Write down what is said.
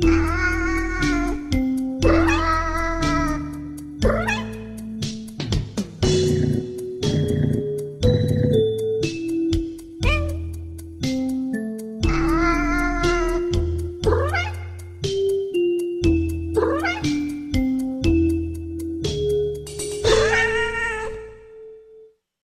you.